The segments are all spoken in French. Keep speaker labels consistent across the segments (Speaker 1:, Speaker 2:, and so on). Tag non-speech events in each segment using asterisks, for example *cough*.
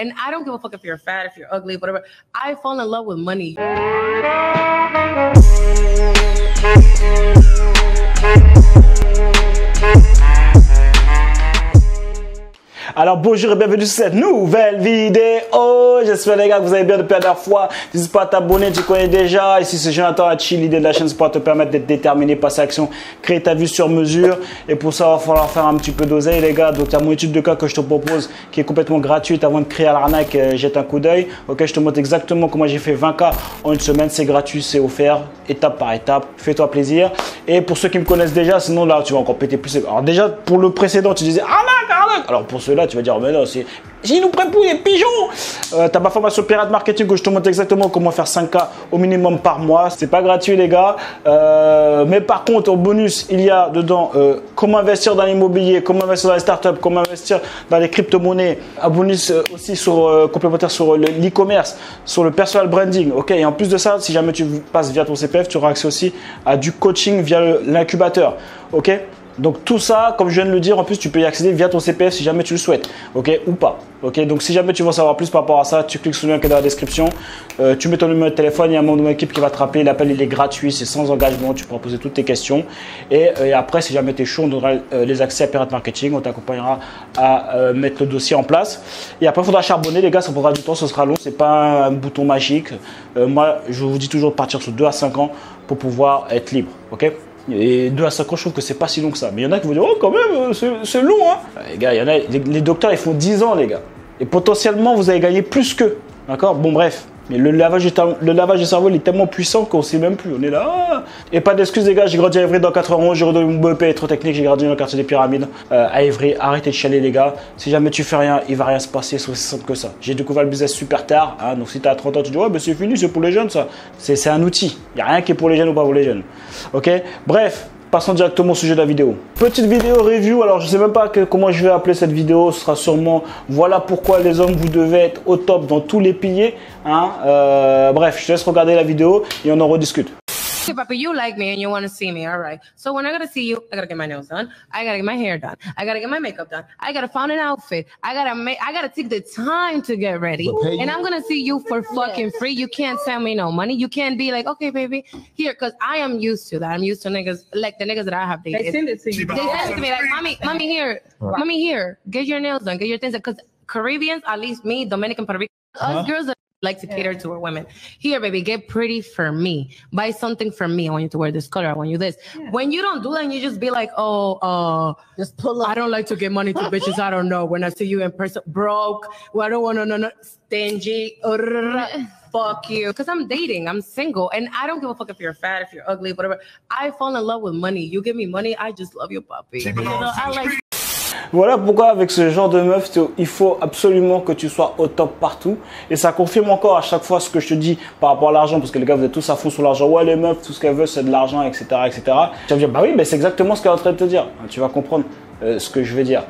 Speaker 1: And I don't give a fuck if you're fat, if you're ugly, whatever. I fall in love with money.
Speaker 2: Alors bonjour et bienvenue sur cette nouvelle vidéo. J'espère les gars que vous allez bien depuis la dernière fois. N'hésite pas à t'abonner, tu connais déjà. Ici c'est Jonathan Hachi. L'idée de la chaîne c'est pour te permettre d'être déterminé, passer à l'action, créer ta vue sur mesure. Et pour ça, il va falloir faire un petit peu d'oseille les gars. Donc il y a mon étude de cas que je te propose qui est complètement gratuite avant de créer à l'arnaque. euh, Jette un coup d'œil. Ok, je te montre exactement comment j'ai fait 20K en une semaine. C'est gratuit, c'est offert, étape par étape. Fais-toi plaisir. Et pour ceux qui me connaissent déjà, sinon là tu vas encore péter plus. Alors déjà pour le précédent, tu disais arnaque, arnaque. Alors pour ceux-là, tu vas dire, oh, mais non, c'est. J'ai nous prépouille les pigeons euh, T'as ma formation Pirate Marketing où je te montre exactement comment faire 5K au minimum par mois. C'est pas gratuit, les gars. Euh, mais par contre, en bonus, il y a dedans euh, comment investir dans l'immobilier, comment investir dans les startups, comment investir dans les crypto-monnaies. Un bonus euh, aussi sur, complémentaire sur le- l'e-commerce, sur le personal branding. Ok, et en plus de ça, si jamais tu passes via ton CPF, tu auras accès aussi à du coaching via l'incubateur. Ok donc tout ça, comme je viens de le dire, en plus tu peux y accéder via ton CPF si jamais tu le souhaites, ok ou pas, ok. Donc si jamais tu veux en savoir plus par rapport à ça, tu cliques sur le lien qui est dans la description, Euh, tu mets ton numéro de téléphone, il y a un membre de mon équipe qui va te rappeler, l'appel il est gratuit, c'est sans engagement, tu pourras poser toutes tes questions. Et, euh, après, si jamais tu es chaud, on donnera euh, les accès à Pirate Marketing, on t'accompagnera à mettre le dossier en place. Et après, il faudra charbonner, les gars, ça prendra du temps, ce sera long, c'est pas un bouton magique. Moi, je vous dis toujours de partir sur 2 à 5 ans pour pouvoir être libre, ok. Et 2 à 5 ans, je trouve que c'est pas si long que ça. Mais il y en a qui vont dire, oh, quand même, euh, c'est- c'est long, hein. Les gars, il y en a, les, les docteurs, ils font 10 ans, les gars. Et potentiellement, vous allez gagner plus qu'eux. D'accord? Bon, bref. Mais le lavage, le lavage du cerveau, il est tellement puissant qu'on sait même plus. On est là. ah. Et pas d'excuses, les gars. J'ai grandi à Évry dans 91. J'ai redonné mon BEP électrotechnique. J'ai grandi dans le quartier des Pyramides euh, à Évry. Arrêtez de chialer, les gars. Si jamais tu fais rien, il va rien se passer. C'est aussi simple que ça. J'ai découvert le business super tard. hein. Donc, si tu as 30 ans, tu dis, ouais, ben c'est fini, c'est pour les jeunes, ça. C'est un outil. Il n'y a rien qui est pour les jeunes ou pas pour les jeunes. Ok? Bref. Passons directement au sujet de la vidéo. Petite vidéo review. Alors, je sais même pas comment je vais appeler cette vidéo. Ce sera sûrement voilà pourquoi les hommes vous devez être au top dans tous les piliers. Hein Euh, bref, je te laisse regarder la vidéo et on en rediscute.
Speaker 1: Okay, Papa, you like me and you want to see me, all right. So when I gotta see you, I gotta get my nails done. I gotta get my hair done. I gotta get my makeup done. I gotta find an outfit. I gotta make. I gotta take the time to get ready. And I'm gonna see you for fucking free. You can't send me no money. You can't be like, okay, baby, here, because I am used to that. I'm used to niggas like the niggas that I have dated.
Speaker 3: They send it to you.
Speaker 1: They send it to me like, mommy, mommy, here, mommy, here, get your nails done, get your things done. Because Caribbeans, at least me, Dominican, Puerto Rico, us girls that like to cater to our women. Here, baby, get pretty for me. Buy something for me. I want you to wear this color. I want you this. When you don't do that, and you just be like, oh, uh,
Speaker 3: Just pull up.
Speaker 1: I don't like to give money to bitches. I don't know. When I see you in person, broke. Well, I don't want to know, no, stingy. urgh, Fuck you. Because I'm dating. I'm single. And I don't give a fuck if you're fat, if you're ugly, whatever. I fall in love with money. You give me money, I just love you, puppy. You know, I like
Speaker 2: Voilà pourquoi avec ce genre de meuf, il faut absolument que tu sois au top partout. Et ça confirme encore à chaque fois ce que je te dis par rapport à l'argent, parce que les gars, vous êtes tous à fond sur l'argent. Ouais, les meufs, tout ce qu'elles veulent, c'est de l'argent, etc., etc. Tu vas me dire, bah oui, mais c'est exactement ce qu'elle est en train de te dire. Tu vas comprendre euh, ce que je vais dire.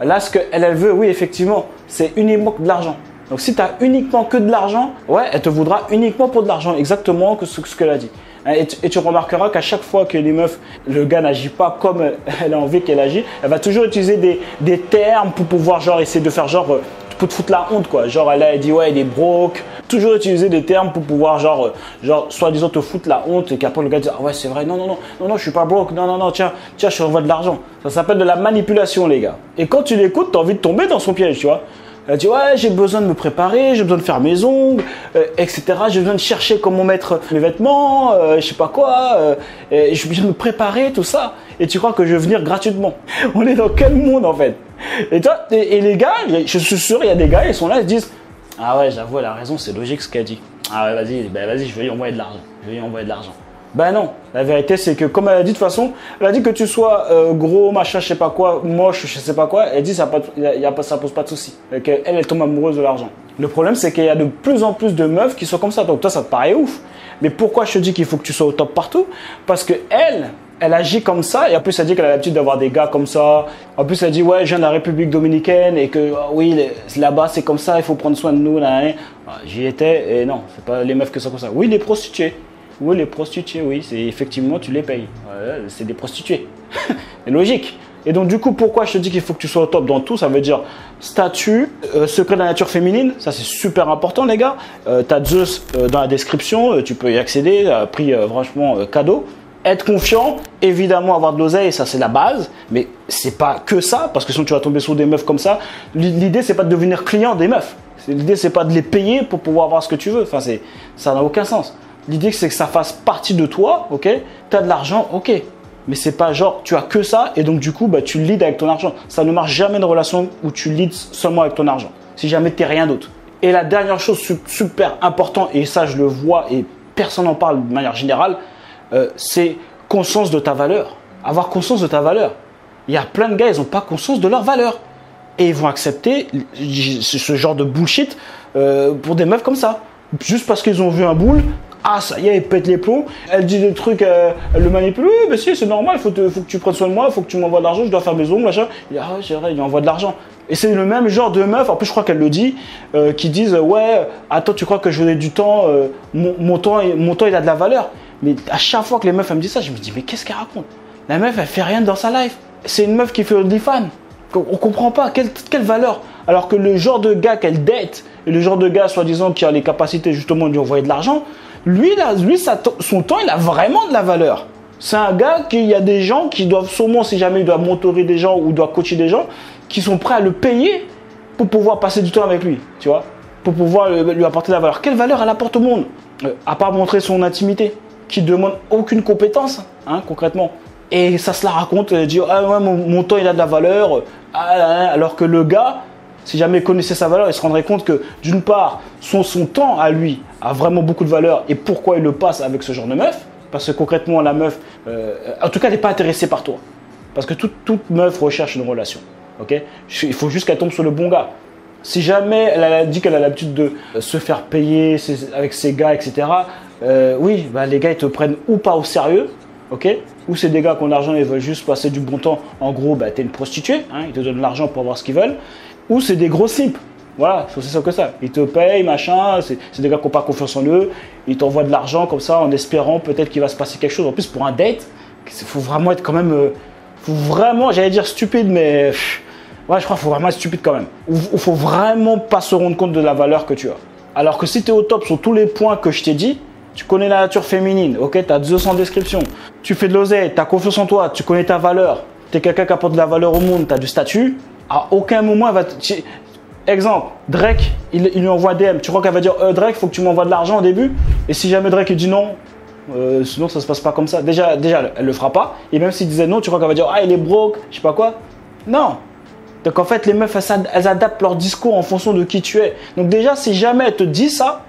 Speaker 2: Là, ce qu'elle, elle veut, oui, effectivement, c'est uniquement que de l'argent. Donc si tu as uniquement que de l'argent, ouais, elle te voudra uniquement pour de l'argent, exactement que ce, ce qu'elle a dit. Et tu, remarqueras qu'à chaque fois que les meufs, le gars n'agit pas comme *laughs* elle- a envie qu'elle agit, elle va toujours utiliser des, des termes pour pouvoir genre essayer de faire genre euh, pour te foutre la honte quoi. Genre elle, elle dit ouais il est broke. Toujours utiliser des termes pour pouvoir genre euh, genre soi-disant te foutre la honte et qu'après le gars dit ah ouais c'est vrai non non non non non je suis pas broke non non non tiens tiens je te renvoie de l'argent. Ça s'appelle de la manipulation les gars. Et quand tu l'écoutes t'as envie de tomber dans son piège tu vois. Elle dit ouais j'ai besoin de me préparer, j'ai besoin de faire mes ongles, euh, etc. J'ai besoin de chercher comment mettre mes vêtements, euh, je sais pas quoi. Et j'ai besoin de me préparer tout ça. Et tu crois que je vais venir gratuitement? *laughs* On est dans quel monde en fait? Et toi et, les gars, y je suis sûr il y a des gars ils sont là ils se disent ah ouais j'avoue elle a raison c'est logique ce qu'elle dit. Ah ouais vas-y ben vas-y je vais lui envoyer de l'argent, je vais lui envoyer de l'argent. Ben non, la vérité c'est que comme elle a dit de toute façon, elle a dit que tu sois euh, gros, machin, je sais pas quoi, moche, je sais pas quoi, elle dit ça, pas, ça pose pas de souci. Elle, elle tombe amoureuse de l'argent. Le problème c'est qu'il y a de plus en plus de meufs qui sont comme ça, donc toi ça te paraît ouf. Mais pourquoi je te dis qu'il faut que tu sois au top partout? Parce que elle, elle agit comme ça et en plus elle dit qu'elle a l'habitude d'avoir des gars comme ça. En plus elle dit ouais je viens de la République dominicaine et que ah oui là-bas c'est comme ça, il faut prendre soin de nous. Ah, J'y étais et non, c'est pas les meufs qui sont comme ça. Oui les prostituées. Oui les prostituées, oui, c'est effectivement tu les payes. Ouais, c'est des prostituées. *laughs* logique. Et donc, du coup, pourquoi je te dis qu'il faut que tu sois au top dans tout Ça veut dire statut, euh, secret de la nature féminine, ça c'est super important, les gars. Euh, tu as Zeus euh, dans la description, tu peux y accéder, prix franchement cadeau. Être confiant, évidemment avoir de l'oseille, ça c'est la base, mais c'est pas que ça, parce que sinon tu vas tomber sur des meufs comme ça. L'idée c'est pas de devenir client des meufs. L'idée c'est pas de les payer pour pouvoir avoir ce que tu veux. Enfin, ça n'a aucun sens. L'idée c'est que ça fasse partie de toi, ok? Tu as de l'argent, ok mais c'est pas genre tu as que ça et donc du coup bah, tu leads avec ton argent. Ça ne marche jamais une relation où tu leads seulement avec ton argent. Si jamais tu n'es rien d'autre. Et la dernière chose super importante, et ça je le vois et personne n'en parle de manière générale, euh, c'est conscience de ta valeur. Avoir conscience de ta valeur. Il y a plein de gars, ils n'ont pas conscience de leur valeur. Et ils vont accepter ce genre de bullshit euh, pour des meufs comme ça. Juste parce qu'ils ont vu un boule, ah ça y est, elle pète les plombs. Elle dit des trucs, euh, elle le manipule. Oui, mais si, c'est normal, faut, faut que tu prennes soin de moi, faut que tu m'envoies de l'argent, je dois faire mes ongles, machin. Il dit, ah, c'est il envoie de l'argent. Et c'est le même genre de meuf, en plus je crois qu'elle le dit, euh, qui disent, ouais, attends, tu crois que je veux du temps, euh, mon, temps, mon il a de la valeur. Mais à chaque fois que les meufs elles me disent ça, je me dis, mais qu'est-ce qu'elle raconte? La meuf, elle fait rien dans sa life. C'est une meuf qui fait des fans. On comprend pas, quelle, quelle valeur? Alors que le genre de gars qu'elle date, et le genre de gars, soi-disant, qui a les capacités justement de lui envoyer de l'argent, lui, lui son temps, il a vraiment de la valeur. C'est un gars qu'il y a des gens qui doivent, sûrement, si jamais il doit mentorer des gens ou doit coacher des gens, qui sont prêts à le payer pour pouvoir passer du temps avec lui, tu vois, pour pouvoir lui apporter de la valeur. Quelle valeur elle apporte au monde? Euh, À part montrer son intimité, qui demande aucune compétence, hein, concrètement. Et ça se la raconte, elle dit ah ouais, mon, temps il a de la valeur, ah, alors que le gars, si jamais il connaissait sa valeur, il se rendrait compte que d'une part, son, son temps à lui a vraiment beaucoup de valeur et pourquoi il le passe avec ce genre de meuf. Parce que concrètement, la meuf, euh, en tout cas, n'est pas intéressée par toi. Parce que toute, toute meuf recherche une relation. ok? Il faut juste qu'elle tombe sur le bon gars. Si jamais elle a dit qu'elle a l'habitude de se faire payer avec ses gars, etc., euh, oui, bah, les gars, ils te prennent ou pas au sérieux, ok? Ou c'est des gars qui ont l'argent et veulent juste passer du bon temps. En gros, bah, tu es une prostituée, hein, ils te donnent l'argent pour avoir ce qu'ils veulent ou c'est des gros simples. Voilà, c'est aussi ça que ça. Ils te payent, machin, c'est des gars qui n'ont pas confiance en eux, ils t'envoient de l'argent comme ça en espérant peut-être qu'il va se passer quelque chose. En plus, pour un date, il faut vraiment être quand même. Euh, faut vraiment, j'allais dire stupide, mais. ouais, je crois qu'il faut vraiment être stupide quand même. Il faut vraiment pas se rendre compte de la valeur que tu as. Alors que si tu es au top sur tous les points que je t'ai dit, tu connais la nature féminine, ok, tu as 200 descriptions, tu fais de l'oseille, tu as confiance en toi, tu connais ta valeur, tu es quelqu'un qui apporte de la valeur au monde, tu as du statut, à aucun moment, elle va. Exemple, Drake, il, lui envoie DM. Tu crois qu'elle va dire euh, Drake, faut que tu m'envoies de l'argent au début? Et si jamais Drake dit non, euh, sinon ça se passe pas comme ça. Déjà, déjà, elle le fera pas. Et même s'il disait non, tu crois qu'elle va dire ah il est broke, je sais pas quoi? Non. Donc en fait, les meufs elles, adaptent leur discours en fonction de qui tu es. Donc déjà, si jamais elle te dit ça,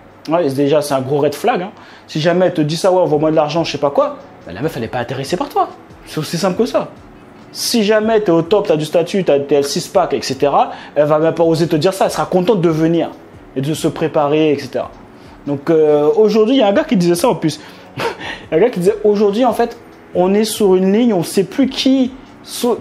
Speaker 2: déjà c'est un gros red flag. Hein. Si jamais elle te dit ça, ouais, envoie-moi de l'argent, je sais pas quoi, ben, la meuf elle est pas intéressée par toi. C'est aussi simple que ça. Si jamais tu es au top, tu as du statut, tu as le 6 pack, etc., elle va même pas oser te dire ça. Elle sera contente de venir et de se préparer, etc. Donc euh, aujourd'hui, il y a un gars qui disait ça en plus. *laughs* il y a un gars qui disait aujourd'hui, en fait, on est sur une ligne, on ne sait plus qui,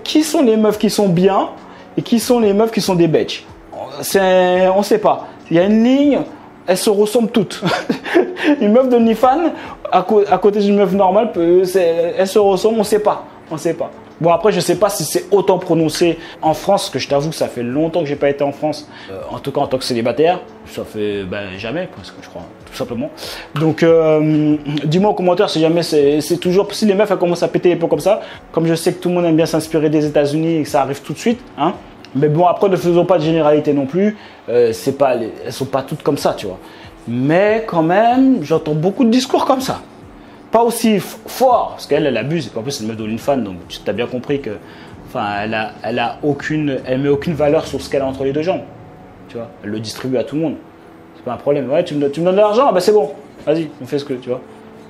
Speaker 2: qui sont les meufs qui sont bien et qui sont les meufs qui sont des bêtes. On ne sait pas. Il y a une ligne, elles se ressemblent toutes. *laughs* une meuf de Nifan, à, côté d'une meuf normale, elles se ressemblent, on ne sait pas. On ne sait pas. Bon, après, je sais pas si c'est autant prononcé en France, parce que je t'avoue que ça fait longtemps que j'ai pas été en France, euh, en tout cas en tant que célibataire. Ça fait ben, jamais, presque, je crois, tout simplement. Donc, euh, dis-moi en commentaire si jamais c'est toujours. Si les meufs elles commencent à péter les pots comme ça, comme je sais que tout le monde aime bien s'inspirer des États-Unis et que ça arrive tout de suite, hein. Mais bon, après, ne faisons pas de généralité non plus. Euh, c'est pas, elles sont pas toutes comme ça, tu vois. Mais quand même, j'entends beaucoup de discours comme ça pas aussi fort, parce qu'elle, elle abuse. En plus, c'est une meuf d'OnlyFans, donc tu as bien compris que, enfin, elle a, elle a aucune, elle met aucune valeur sur ce qu'elle a entre les deux jambes. Tu vois, elle le distribue à tout le monde. C'est pas un problème. Ouais, tu me, tu me donnes de l'argent, bah c'est bon. Vas-y, on fait ce que tu vois.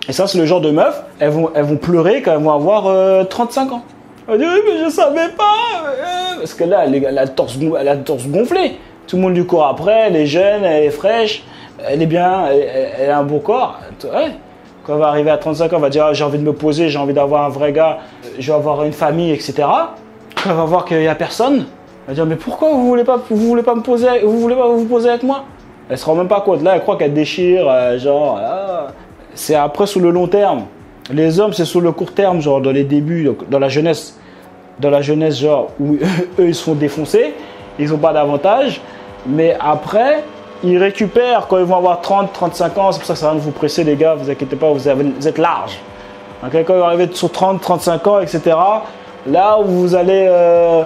Speaker 2: Et ça, c'est le genre de meuf, elles vont, elles vont pleurer quand elles vont avoir 35 euh, ans. Elle dit, oui, mais je savais pas. Euh, parce que là, elle, a le torse, elle. Tout le monde lui court après, elle est jeune, elle est fraîche, elle est bien, elle, elle a un beau corps. Ouais. Quand on va arriver à 35 ans, on va dire ah, j'ai envie de me poser, j'ai envie d'avoir un vrai gars, je vais avoir une famille, etc. Quand on va voir qu'il n'y a personne, on va dire mais pourquoi vous voulez pas, vous voulez pas me poser, vous voulez pas vous poser avec moi? Elle se rend même pas compte. Là, elle croit qu'elle déchire, euh, genre. Ah. C'est après sous le long terme. Les hommes, c'est sous le court terme, genre dans les débuts, dans la jeunesse. dans la jeunesse, genre, où *laughs* eux, ils sont défoncés, ils n'ont pas d'avantage. Mais après, ils récupèrent quand ils vont avoir 30, 35 ans. C'est pour ça que ça va vous presser, les gars. Vous inquiétez pas, vous, êtes large. quand ils vont arriver sur 30, 35 ans, etc., là où vous allez euh,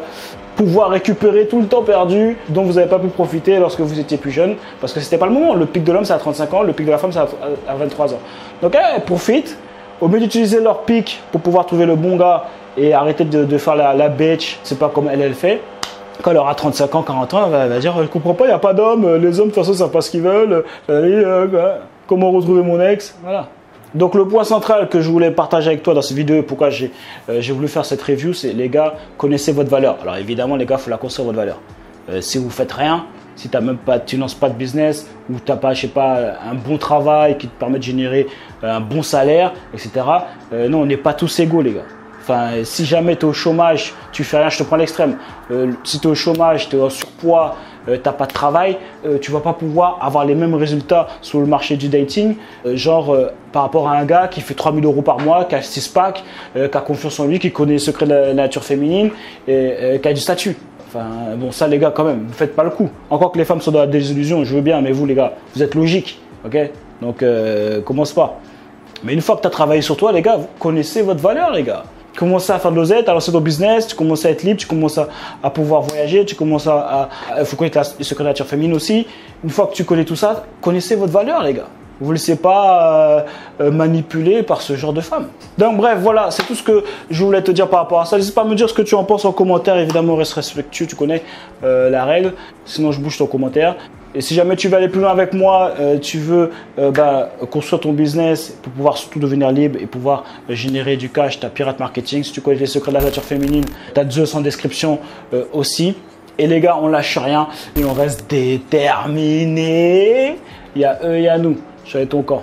Speaker 2: pouvoir récupérer tout le temps perdu dont vous n'avez pas pu profiter lorsque vous étiez plus jeune. Parce que ce n'était pas le moment. Le pic de l'homme, c'est à 35 ans. Le pic de la femme, c'est à 23 ans. Donc, eh, profite. Au mieux d'utiliser leur pic pour pouvoir trouver le bon gars et arrêter de, faire la, la bitch, c'est pas comme elle, elle fait. Quand elle aura 35 ans, 40 ans, elle va, dire Je comprends pas, il n'y a pas d'hommes, les hommes de toute façon, savent pas ce qu'ils veulent. Euh, comment retrouver mon ex? Voilà. Donc le point central que je voulais partager avec toi dans cette vidéo, pourquoi euh, j'ai voulu faire cette review, c'est les gars, connaissez votre valeur. Alors évidemment, les gars, il faut la construire votre valeur. Euh, si vous faites rien, si as même pas, tu lances pas de business ou tu n'as pas, je sais pas, un bon travail qui te permet de générer un bon salaire, etc. non, on n'est pas tous égaux, les gars. Enfin, si jamais tu es au chômage, tu fais rien, je te prends l'extrême. Euh, si tu es au chômage, tu es en surpoids, euh, tu n'as pas de travail, euh, tu vas pas pouvoir avoir les mêmes résultats sur le marché du dating, genre par rapport à un gars qui fait 3000 euros par mois, qui a 6 packs, qui a confiance en lui, qui connaît les secrets de la nature féminine et qui a du statut. Enfin, bon, ça, les gars, quand même, ne faites pas le coup. Encore que les femmes sont dans la désillusion, je veux bien, mais vous, les gars, vous êtes logiques, ok? Donc, commence pas. Mais une fois que tu as travaillé sur toi, les gars, vous connaissez votre valeur, les gars commences à faire de l'osette, à lancer ton business, tu commences à être libre, tu commences à, pouvoir voyager, tu commences à. Il faut connaître la, nature féminine aussi. Une fois que tu connais tout ça, connaissez votre valeur, les gars. Vous ne laissez pas euh, euh, manipuler par ce genre de femme. Donc bref, voilà, c'est tout ce que je voulais te dire par rapport à ça. N'hésite pas à me dire ce que tu en penses en commentaire. Évidemment, reste respectueux, tu connais euh, la règle. Sinon, je bouge ton commentaire. Et si jamais tu veux aller plus loin avec moi, tu veux bah, construire ton business pour pouvoir surtout devenir libre et pouvoir générer du cash, tu as Pirate Marketing. Si tu connais les secrets de la nature féminine, tu as Zeus en description aussi. Et les gars, on lâche rien et on reste déterminé. Il y a eux, il y a nous. Je vais ton camp.